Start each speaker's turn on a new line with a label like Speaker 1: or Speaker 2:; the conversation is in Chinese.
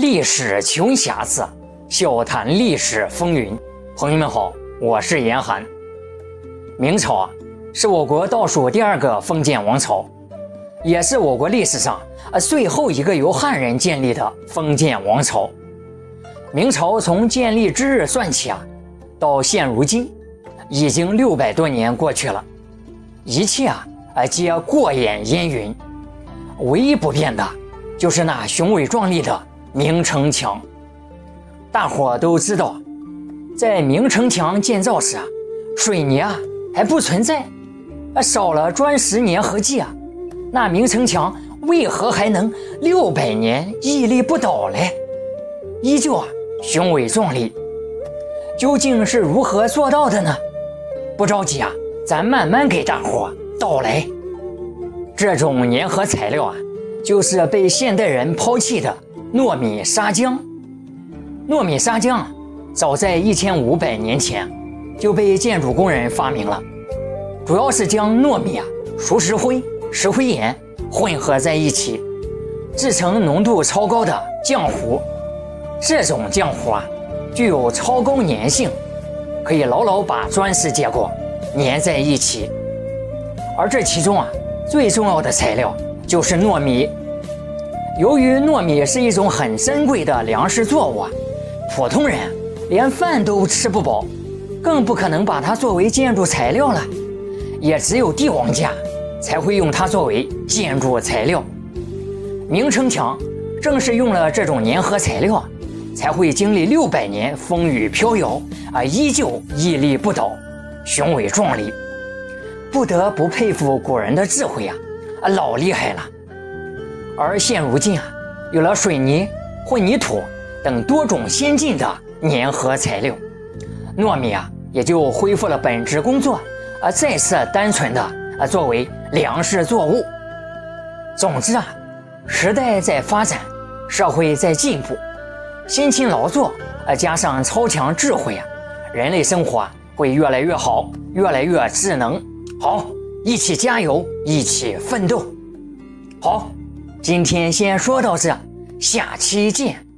Speaker 1: 历史穷瑕疵，笑谈历史风云。朋友们好，我是严寒。明朝啊，是我国倒数第二个封建王朝，也是我国历史上啊最后一个由汉人建立的封建王朝。明朝从建立之日算起啊，到现如今，已经六百多年过去了，一切啊啊皆过眼烟云，唯一不变的，就是那雄伟壮丽的。明城墙，大伙都知道，在明城墙建造时啊，水泥啊还不存在，啊少了砖石粘合剂啊，那明城墙为何还能六百年屹立不倒嘞？依旧啊雄伟壮丽，究竟是如何做到的呢？不着急啊，咱慢慢给大伙道来。这种粘合材料啊，就是被现代人抛弃的。糯米砂浆，糯米砂浆早在一千五百年前就被建筑工人发明了，主要是将糯米啊、熟石灰、石灰岩混合在一起，制成浓度超高的浆糊。这种浆糊啊，具有超高粘性，可以牢牢把砖石结构粘在一起。而这其中啊，最重要的材料就是糯米。由于糯米是一种很珍贵的粮食作物，普通人连饭都吃不饱，更不可能把它作为建筑材料了。也只有帝王家才会用它作为建筑材料。明城墙正是用了这种粘合材料，才会经历六百年风雨飘摇啊，依旧屹立不倒，雄伟壮丽。不得不佩服古人的智慧呀，啊，老厉害了。而现如今啊，有了水泥、混凝土等多种先进的粘合材料，糯米啊也就恢复了本职工作，而再次单纯的啊作为粮食作物。总之啊，时代在发展，社会在进步，辛勤劳作啊加上超强智慧啊，人类生活会越来越好，越来越智能。好，一起加油，一起奋斗。好。今天先说到这，下期见。